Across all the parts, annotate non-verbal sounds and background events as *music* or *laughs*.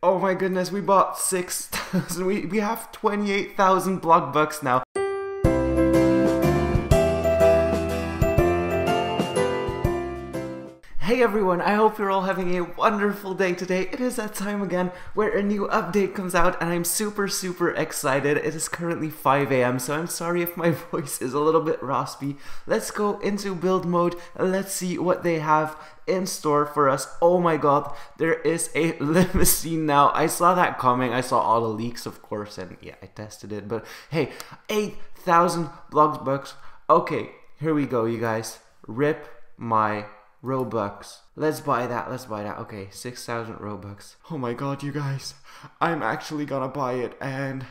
Oh my goodness, we bought 6,000. We, we have 28,000 Blockbux now. Hey everyone, I hope you're all having a wonderful day today. It is that time again where a new update comes out and I'm super super excited. It is currently 5 a.m. so I'm sorry if my *laughs* voice is a little bit raspy. Let's go into build mode and let's see what they have in store for us. Oh my god, there is a *laughs* limousine now. I saw that coming. I saw all the leaks of course and yeah, I tested it. But hey, 8,000 Blockbux. Okay, here we go you guys. Rip my Robux. Let's buy that. Let's buy that. Okay, 6,000 Robux. Oh my god, you guys. I'm actually gonna buy it and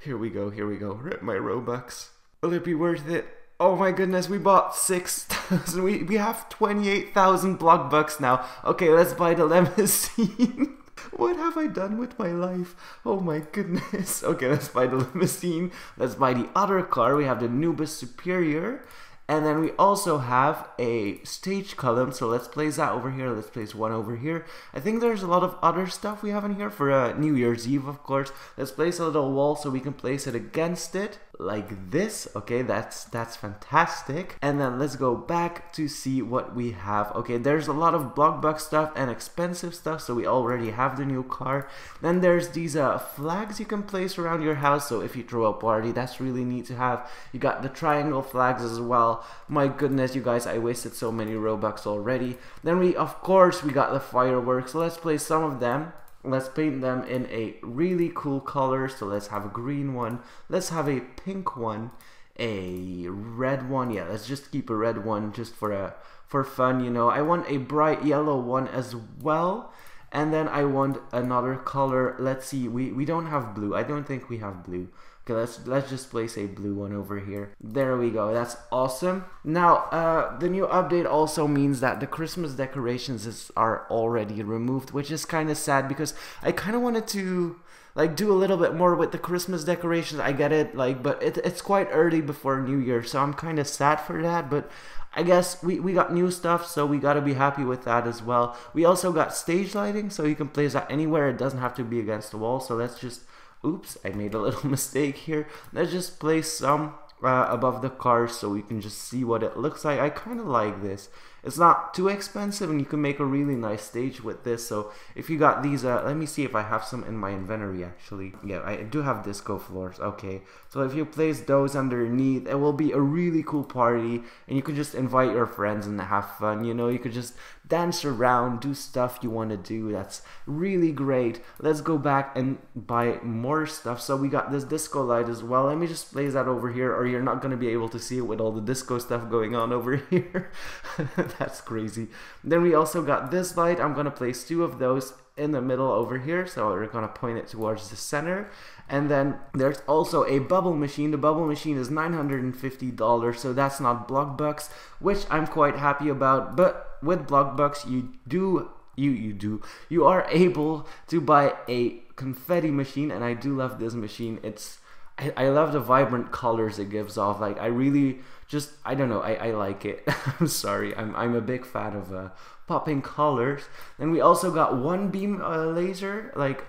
here we go. Here we go. Rip my Robux. Will it be worth it? Oh my goodness, we bought 6,000. We, we have 28,000 Blockbux now. Okay, let's buy the *laughs* limousine. what have I done with my life? Oh my goodness. *laughs* Okay, let's buy the limousine. Let's buy the other car. We have the Nubus Superior. And then we also have a stage column, so let's place that over here, let's place one over here. I think there's a lot of other stuff we have in here for uh, New Year's Eve, of course. Let's place a little wall so we can place it against it, like this. Okay, that's that's fantastic. And then let's go back to see what we have. Okay, there's a lot of block buck stuff and expensive stuff, so we already have the new car. Then there's these uh, flags you can place around your house, so if you throw a party, that's really neat to have. You got the triangle flags as well my goodness, you guys, I wasted so many Robux already. Then we, of course, we got the fireworks. let's place some of them. Let's paint them in a really cool color. So let's have a green one. Let's have a pink one. A red one. Yeah, let's just keep a red one just for a for fun, you know. I want a bright yellow one as well. And then I want another color. Let's see. We we don't have blue. I don't think we have blue. Okay, let's let's just place a blue one over here. There we go. That's awesome. Now, uh, the new update also means that the Christmas decorations is, are already removed, which is kind of sad because I kind of wanted to like do a little bit more with the Christmas decorations. I get it, like, but it, it's quite early before New Year, so I'm kind of sad for that. But I guess we, we got new stuff, so we got to be happy with that as well. We also got stage lighting, so you can place that anywhere. It doesn't have to be against the wall, so let's just oops, I made a little *laughs* mistake here. Let's just place some uh, above the car so we can just see what it looks like. I kind of like this. It's not too expensive and you can make a really nice stage with this. So if you got these, uh, let me see if I have some in my inventory actually. Yeah, I do have disco floors. Okay, so if you place those underneath, it will be a really cool party and you can just invite your friends and have fun. You know, you could just dance around, do stuff you want to do. That's really great. Let's go back and buy more stuff. So we got this disco light as well. Let me just place that over here or you're not going to be able to see it with all the disco stuff going on over *laughs* here. *laughs* That's crazy. Then we also got this light. I'm going to place two of those in the middle over here. So we're going to point it towards the center. And then there's also a bubble machine. The bubble machine is $950, so that's not Blockbux, which I'm quite happy about. But with Blockbux, you do you you do you are able to buy a confetti machine, and I do love this machine. It's I, I love the vibrant colors it gives off. Like I really just I don't know I, I like it. *laughs* I'm sorry. I'm I'm a big fan of uh, popping colors. And we also got one beam uh, laser like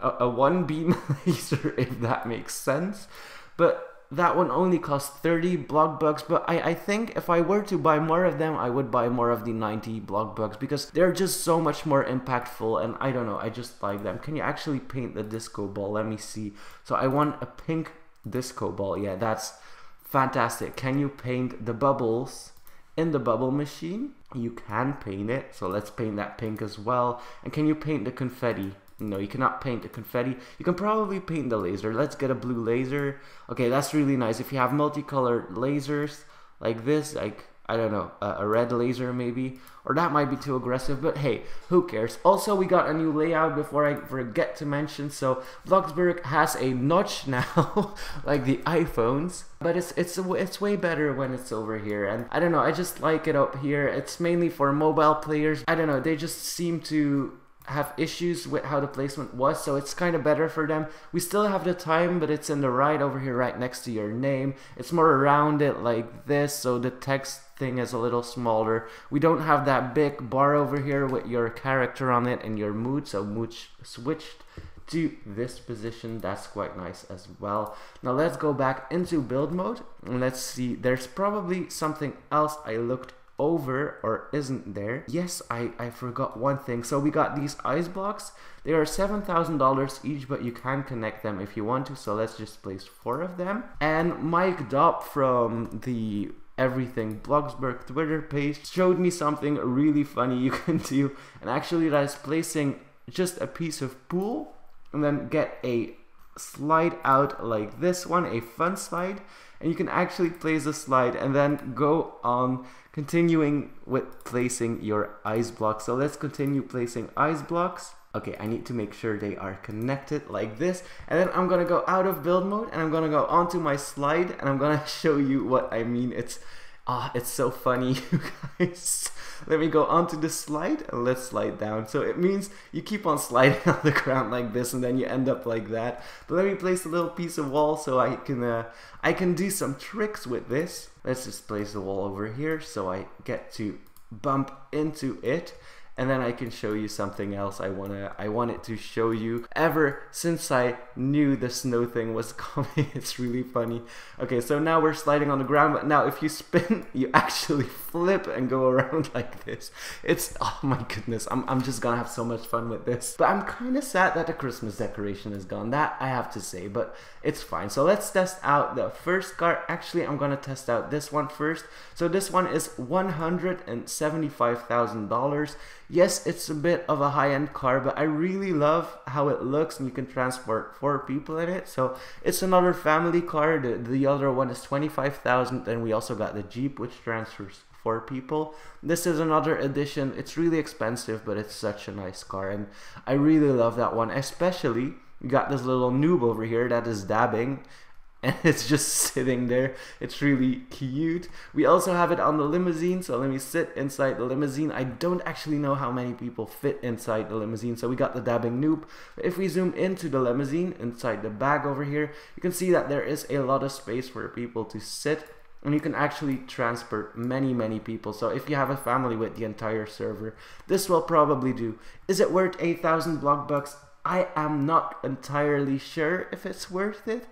a, a one beam *laughs* laser if that makes sense. But that one only costs 30 Blockbux but I, I think if I were to buy more of them I would buy more of the 90 Blockbux because they're just so much more impactful and I don't know I just like them. Can you actually paint the disco ball? Let me see. So I want a pink disco ball. Yeah that's fantastic. Can you paint the bubbles in the bubble machine? You can paint it so let's paint that pink as well. And can you paint the confetti no, you cannot paint the confetti. You can probably paint the laser. Let's get a blue laser. Okay, that's really nice. If you have multicolored lasers like this, like, I don't know, a, a red laser maybe, or that might be too aggressive, but hey, who cares? Also, we got a new layout before I forget to mention, so Bloxburg has a notch *laughs* now, like the iPhones, but it's, it's, it's way better when it's over here, and I don't know, I just like it up here. It's mainly for mobile players. I don't know, they just seem to have issues with how the placement was, so it's kind of better for them. We still have the time, but it's in the right over here, right next to your name. It's more around it like this, so the text thing is a little smaller. We don't have that big bar over here with your character on it and your mood, so mood switched to this position that's quite nice as well now let's go back into build mode and let's see there's probably something else I looked over or isn't there. Yes, I, I forgot one thing. So we got these ice blocks. They are $7,000 each, but you can connect them if you want to. So let's just place four of them. And Mike Dopp from the Everything Bloxburg Twitter page showed me something really funny you *laughs* can do. And actually that's placing just a piece of pool and then get a slide out like this one, a fun slide and you can actually place a slide and then go on continuing with placing your ice blocks. So let's continue placing ice blocks. Okay, I need to make sure they are connected like this. And then I'm gonna go out of build mode and I'm gonna go onto my slide and I'm gonna *laughs* show you what I mean. It's Ah, it's so funny, *laughs* you guys. Let me go onto the slide and let's slide down. So it means you keep on sliding *laughs* on the ground like this and then you end up like that. But let me place a little piece of wall so I can uh, I can do some tricks with this. Let's just place the wall over here so I get to bump into it and then I can show you something else I wanna I wanted to show you. Ever since I knew the snow thing was *laughs* coming it's really funny. Okay so now we're sliding on the ground but now if you spin *laughs* you actually flip and go around *laughs* like this. It's oh my goodness I'm, I'm just gonna have so much fun with this. But I'm kinda sad that the Christmas decoration is gone that I have to say but it's fine. So let's test out the first car actually I'm gonna test out this one first. So this one is $175,000 Yes, it's a bit of a high-end car, but I really love how it looks and you can transport four people in it. So it's another family car. The, the other one is 25,000 and we also got the Jeep which transfers four people. This is another edition. It's really expensive, but it's such a nice car and I really love that one, especially you got this little noob over here that is dabbing and *laughs* it's just sitting there. It's really cute. We also have it on the limousine, so let me sit inside the limousine. I don't actually know how many people fit inside the limousine, so we got the dabbing noob. If we zoom into the limousine, inside the bag over here, you can see that there is a lot of space for people to sit and you can actually transport many many people so if you have a family with the entire server this will probably do is it worth 8000 Blockbux i am not entirely sure if it's worth it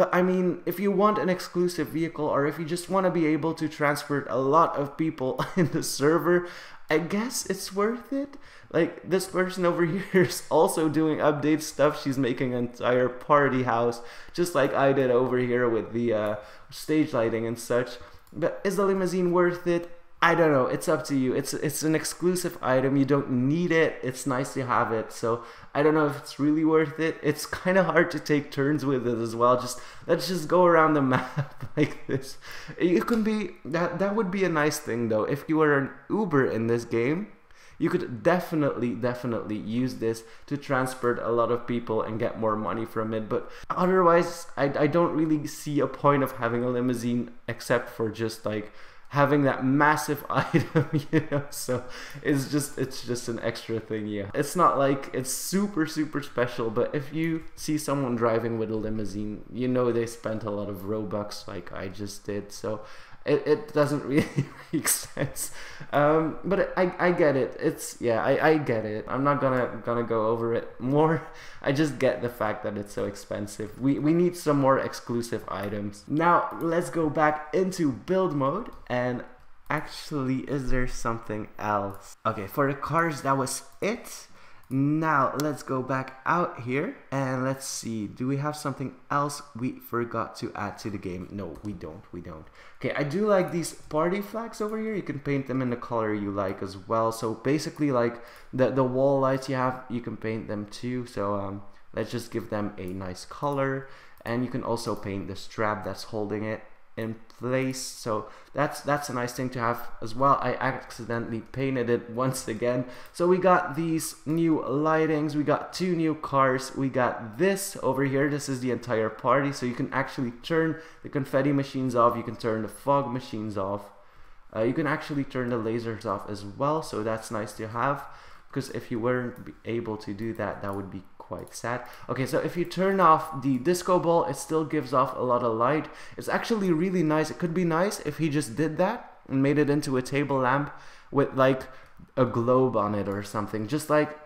but I mean, if you want an exclusive vehicle or if you just want to be able to transport a lot of people *laughs* in the server, I guess it's worth it. Like this person over *laughs* here is also doing update stuff. She's making an entire party house, just like I did over here with the uh, stage lighting and such. But is the limousine worth it? I don't know. It's up to you. It's it's an exclusive item. You don't need it. It's nice to have it. So I don't know if it's really worth it. It's kind of hard to take turns with it as well. Just let's just go around the *laughs* map like this. You can be that that would be a nice thing though. If you were an Uber in this game, you could definitely definitely use this to transport a lot of people and get more money from it. But otherwise, I I don't really see a point of having a limousine except for just like having that massive *laughs* item, *laughs* you know. So it's just it's just an extra thing, yeah. It's not like it's super super special, but if you see someone driving with a limousine, you know they spent a lot of Robux like I just did. So it, it doesn't *laughs* really make sense. Um, but I, I get it. It's yeah, I, I get it. I'm not gonna gonna go over it more. *laughs* I just get the fact that it's so expensive. We we need some more exclusive items. Now let's go back into build mode and actually is there something else? Okay, for the cars that was it. Now let's go back out here and let's see. Do we have something else we forgot to add to the game? No, we don't. We don't. Okay, I do like these party flags over here. You can paint them in the color you like as well. So basically, like the the wall lights you have, you can paint them too. So um, let's just give them a nice color, and you can also paint the strap that's holding it in place. So that's that's a nice thing to have as well. I accidentally painted it *laughs* once again. So we got these new lightings. We got two new cars. We got this over here. This is the entire party. So you can actually turn the confetti machines off. You can turn the fog machines off. Uh, you can actually turn the lasers off as well. So that's nice to have because if you weren't able to do that, that would be quite sad. Okay, so if you turn off the disco ball, it still gives off a lot of light. It's actually really nice. It could be nice if he just did that and made it into a table lamp with like a globe on it or something. Just like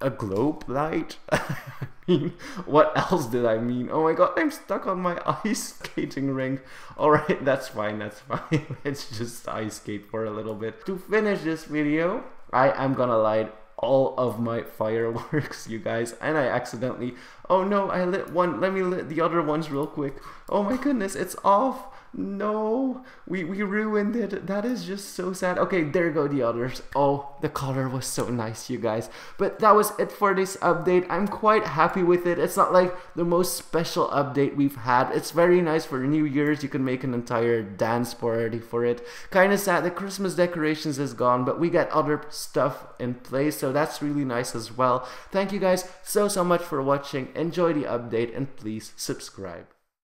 a globe light? *laughs* I mean, what else did I mean? Oh my god, I'm stuck on my *laughs* ice skating ring. Alright, *laughs* that's fine, that's fine. Let's just ice skate for a little bit. To finish this video, I am gonna light all of my fireworks, *laughs* you guys, and I accidentally, oh no, I lit one, let me lit the other ones real quick. Oh my goodness, it's off. No, we, we ruined it. That is just so sad. Okay, there go the others. Oh, the color was so nice, you guys. But that was it for this update. I'm quite happy with it. It's not like the most special update we've had. It's very nice for New Year's. You can make an entire dance party for it. Kind of sad the Christmas decorations is gone, but we got other stuff in place, so that's really nice as well. Thank you guys so, so much for watching. Enjoy the update and please subscribe.